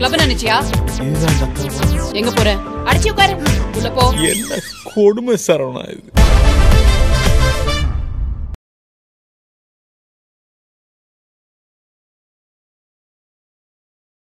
Club நினைச்சியா? எங்க போற? அடிச்சு உட்காரு. உள்ள போ. என்ன கொடுமை சரவணா இது?